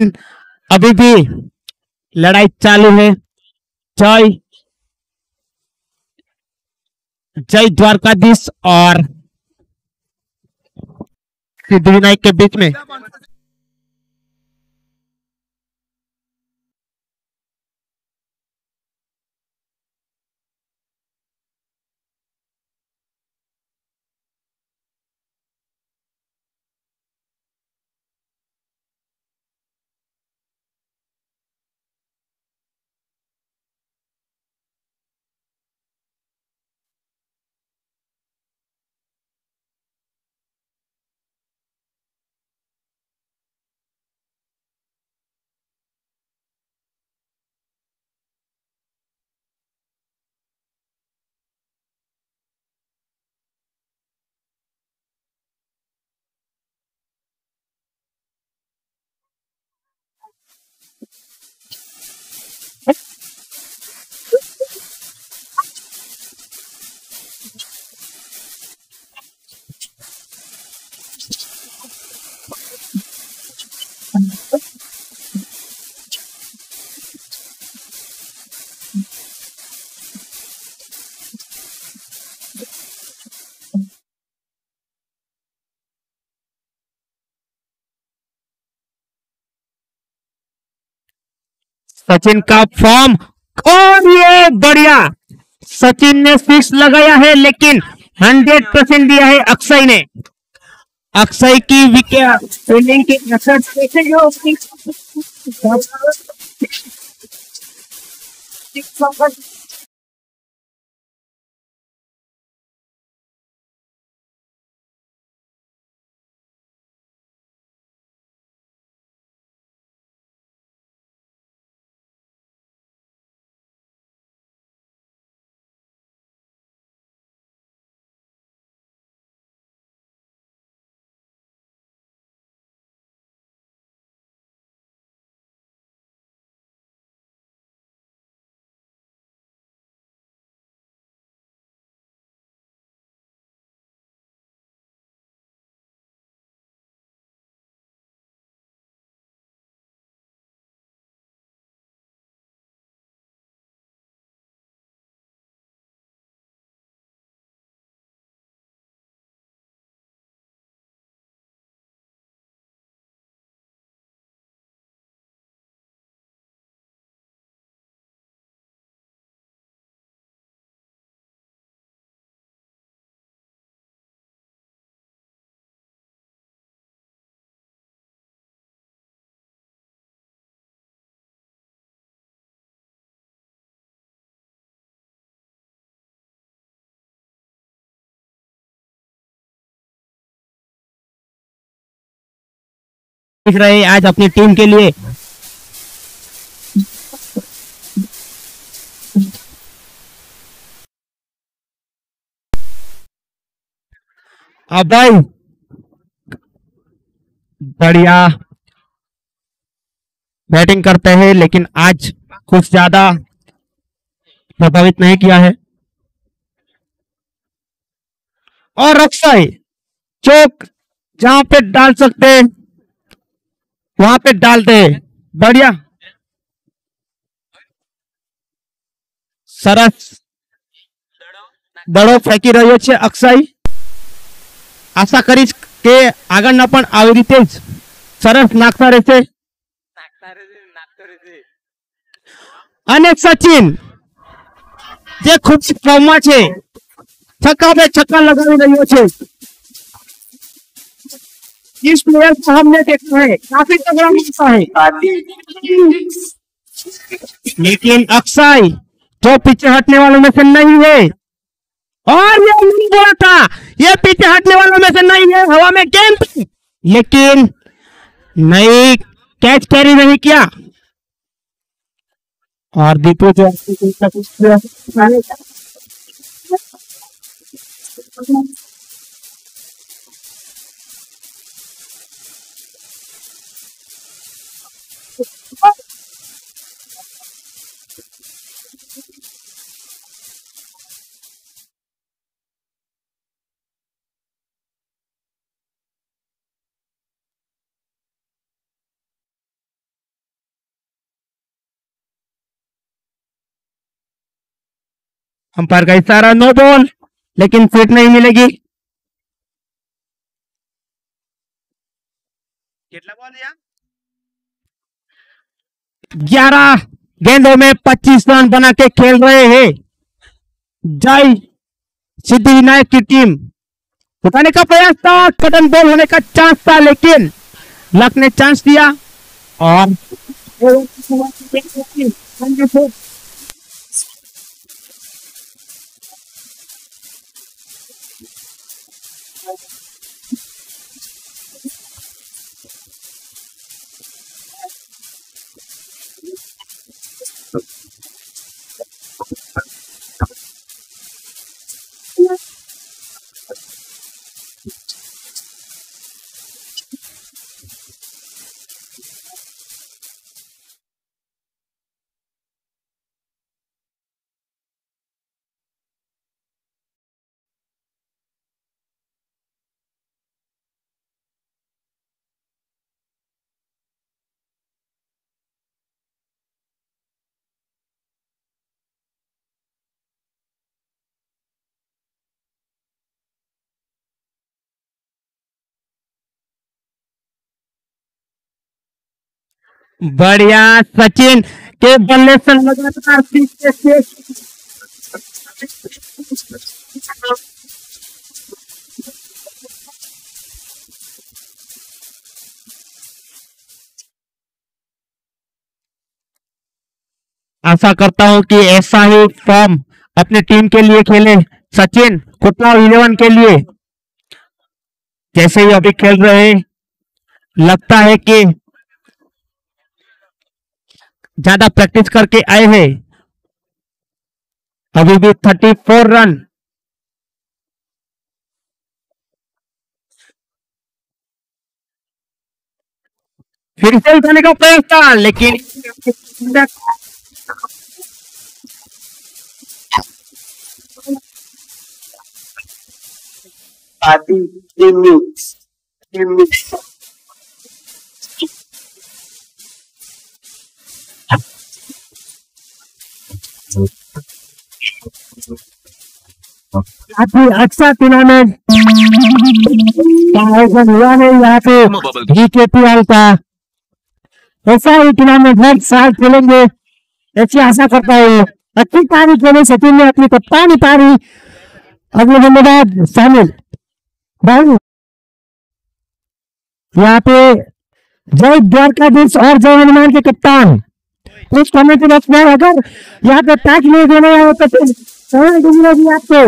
अभी भी लड़ाई चालू है। जय जय द्वारकाधीश और सिद्धिविनायक के बीच में। सचिन का फॉर्म, और ये बढ़िया। सचिन ने सिक्स लगाया है, लेकिन हंड्रेड परसेंट दिया है अक्षय ने। अक्षय की विकेट की रहे आज अपनी टीम के लिए। अब भाई बढ़िया। बैटिंग करते हैं, लेकिन आज कुछ ज़्यादा प्रभावित नहीं किया है। और अक्षय, चौक जहाँ पे डाल सकते हैं। वहां पे डालते हैं बढ़िया સરસ દડો ફેંકી રહ્યો છે અક્ષય આશા કરીશ કે આગળના પણ આવી રીતે જ સરસ નાખતા રહેશે અને સચિન જે ખૂબ ફોર્મમાં છે છક્કા पे छक्का लगावी રહ્યો છે इस प्लेयर को हमने देखा है। काफ़ी तगड़ा मौका है। लेकिन अक्षय जो पीछे हटने वालों में से नहीं है। और ये नहीं बोला ये पीछे हटने वालों में से नहीं है, हवा में गेंद लेकिन नहीं कैच कैरी नहीं किया। और दीपू जो अंपायर का इशारा नो बॉल लेकिन फिट नहीं मिलेगी। ग्यारह। गेंदों में पच्चीस रन बना के खेल रहे हैं। जय सिद्धि विनायक की टीम। उठाने का प्रयास था कटन बॉल होने का चांस था लेकिन लक ने चांस दिया। और बढ़िया सचिन के बल्ले से लगातार आशा करता हूँ कि ऐसा ही फॉर्म अपनी टीम के लिए खेले। सचिन कुटला इलेवन के लिए। जैसे ही अभी खेल रहे लगता है कि ज़्यादा प्रैक्टिस करके आए हैं अभी भी थर्टी फोर रन फिर से उठाने का प्रयास था, लेकिन Adi काफ़ी अच्छा टूर्नामेंट का आयोजन हुआ है यहाँ पे? जीकेपीएल का। ऐसा ही टूर्नामेंट हर साल खेलेंगे। ऐसी आशा करता हूँ। अच्छी पारी खेले सचिन ने अपनी कप्तानी पारी। अगले धन्यवाद शामिल भाई यहाँ पे जय द्वारकाधीश और जय हनुमान के कप्तान। कुछ कमेटी रखना है अगर यहाँ पे पैच नहीं देना आए तो फिर समय मिलेगी आपको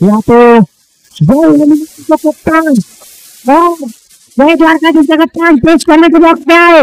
यहाँ पे जय हनुमान का कप्तान और जय द्वारकाधीश का कप्तान पेश करने के वक्त पे आए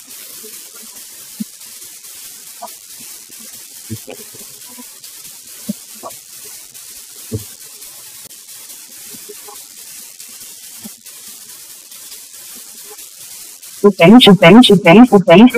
o dente, o dente, o dente, o dente.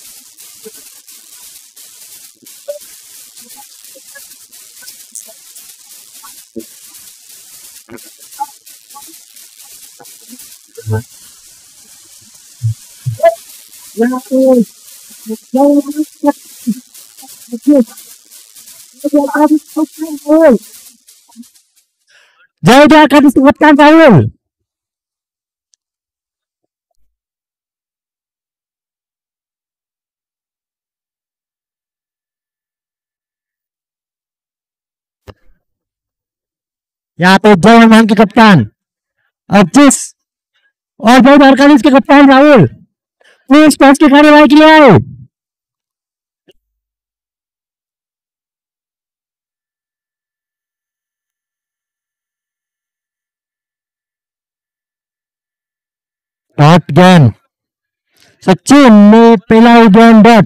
D. Narayan. जय द्वारकाधीश कप्तान राहुल यहाँ पे जय हनुमान के कप्तान और जिस और जय द्वारकाधीश के कप्तान राहुल प्लीज़ के की कार्यवाही के लिए आए डॉट ज्ञान। सचिन ने पहला उद्यान डॉट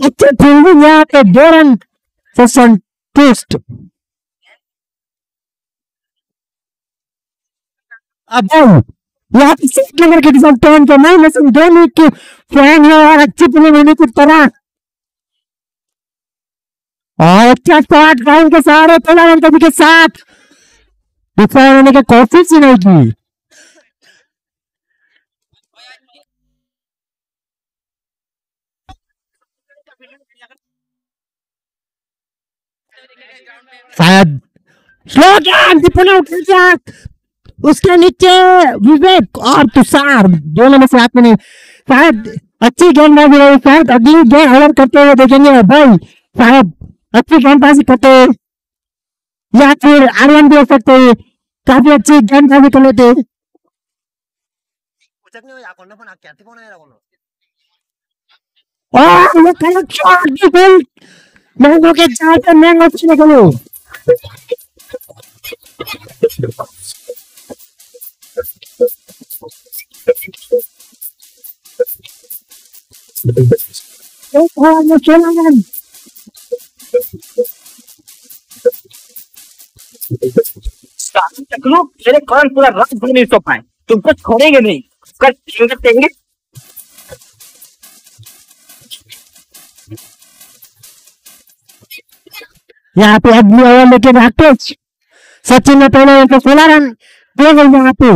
फील्डिंग यहाँ पे दो रन से संतुष्ट अब यहाँ पे सिक्स नंबर के डिज़ाइन टर्न करना है लेकिन धोनी की फ़ैन है और अच्छी फ़िल्म होने की तरह और अच्छा शॉट ग्राउंड के सहारे पहला रन के साथ। डिफाइन होने की कोशिश नहीं की शायद स्लो गेम दीपने उठ गया उसके नीचे विवेक और तुषार दोनों में से हाथ में शायद अच्छी गेंदबाजी रही शायद अगली गेंद ओवर करते हुए देखेंगे। भाई शायद अच्छी गेंदबाजी करते या फिर आर वन भी हो सकते हैं। काफ़ी अच्छी गेंदबाजी कर लेते हैं। और ये कलर शॉट मैंगो के चार मैंगो चले गए मेरे कान पूरा रात भर नहीं सो पाए तुमको छोड़ेंगे नहीं। टीम देंगे। यहाँ पे अगली ओवर लेके राकेश सचिन ने पहले पे सोलह रन, दे गए यहाँ पे।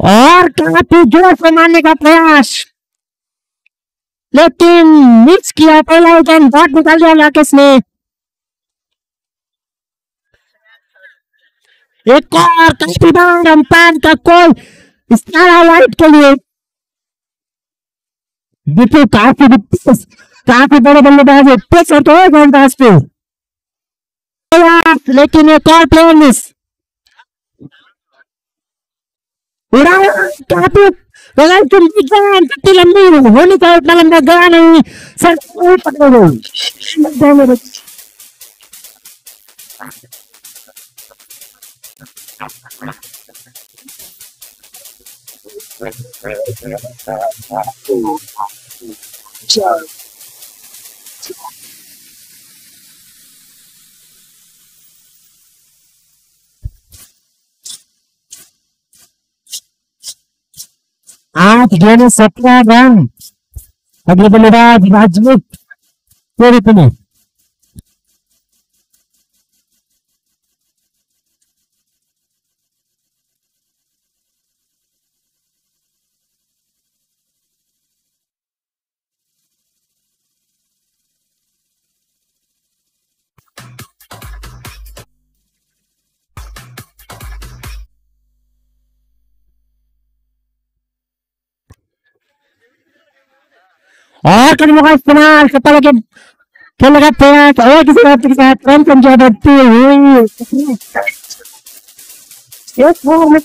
और काफ़ी ज़ोर से मारने का प्रयास। लेकिन मिस किया, पहला विकेट बहुत निकाल दिया राकेश ने। एक और काफ़ी बार अंपायर का कॉल इशारा वाइट के लिए। दीपू काफ़ी काफ़ी बड़े बल्लेबाज है प्रेशर तो है गेंदबाज पे लेकिन एक और प्लेयर मिस कितनी लंबी होनी चाहिए उतना लंबा गया नहीं। सर पकड़ गई आठ गेंद सत्रह रन अगले बल्लेबाज राजमुख तेरे तुम्हें और कदमों का इस्तेमाल कपड़ा के खेल का प्रयास और किसी बात के साथ कम समझा बढ़ती हुई एक ओवर में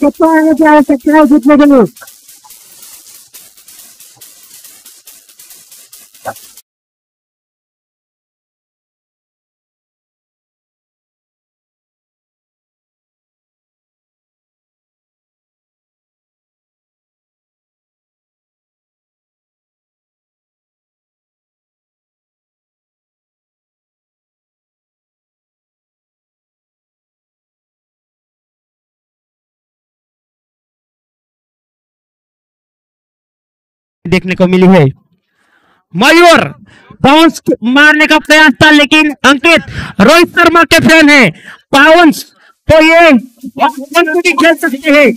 देखने को मिली है। मयूर, बाउंस मारने का प्रयास था, लेकिन अंकित, रोहित शर्मा के फ़ैन है। बाउंस तो ये खेल सकते हैं।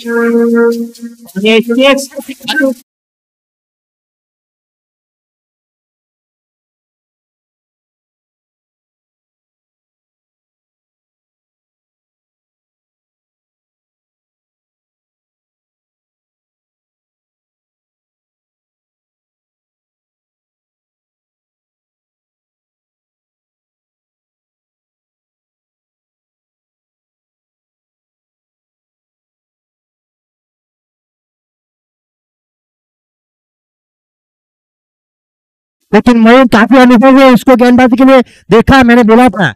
लेकिन मयूर काफ़ी अनुभव है उसको गेंदबाजी के लिए। देखा, मैंने बोला था।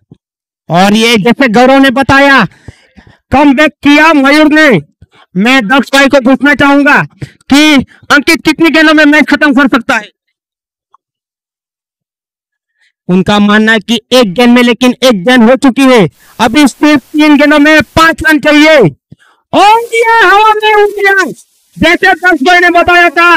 और ये जैसे गौरव ने बताया, कम बैक किया मयूर ने। मैं दक्ष भाई को पूछना चाहूँगा कि अंकित कितनी गेंदों में मैच खत्म कर सकता है? उनका मानना है कि एक गेंद में, लेकिन एक गेंद हो चुकी है। अभी सिर्फ़ तीन गेंदों में पाँच रन चाहिए। और हवा में गया जैसे दक्ष भाई ने बताया था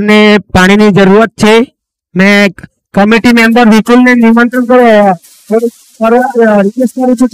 ને પાણીની જરૂરત છે. મેં કમિટી મેમ્બર વિપુલ ને નિમંત્રણ કરો રિક્વેસ્ટ કરું છું